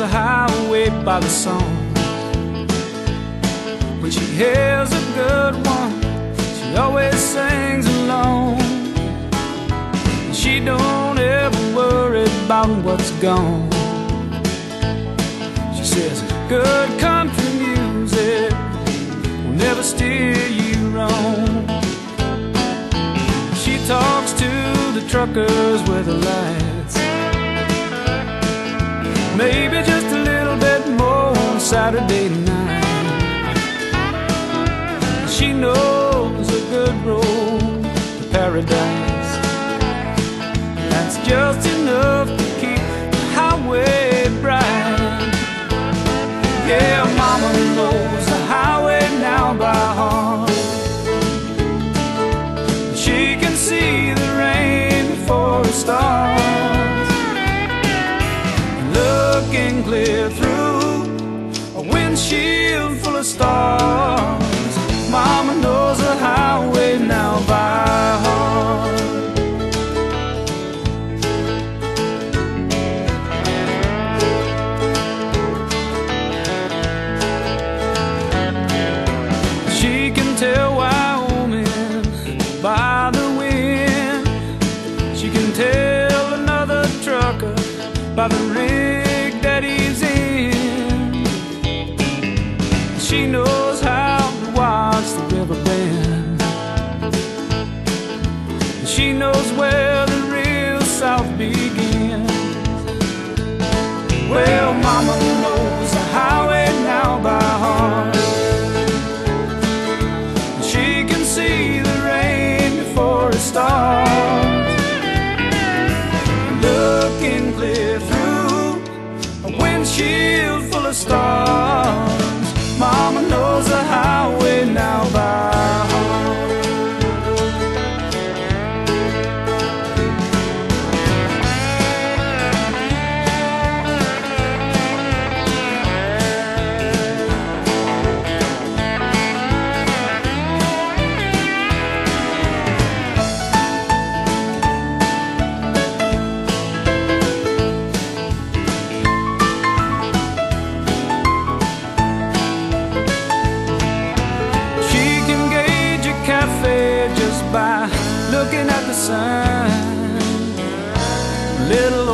the highway by the song. When she hears a good one, she always sings along. And she don't ever worry about what's gone. She says, good country music will never steer you wrong. She talks to the truckers with a lights. Saturday night. She knows a good road to paradise. That's just enough to keep the highway bright. Yeah, Mama knows the highway now by heart. She can see the rain before it starts. Looking clear through a windshield full of stars. Mama knows the highway now by heart. She can tell Wyoming by the wind. She can tell another trucker by the rig She knows where the real South begins. Well, looking at the sign. Little